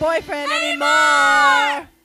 boyfriend boyfriend anymore.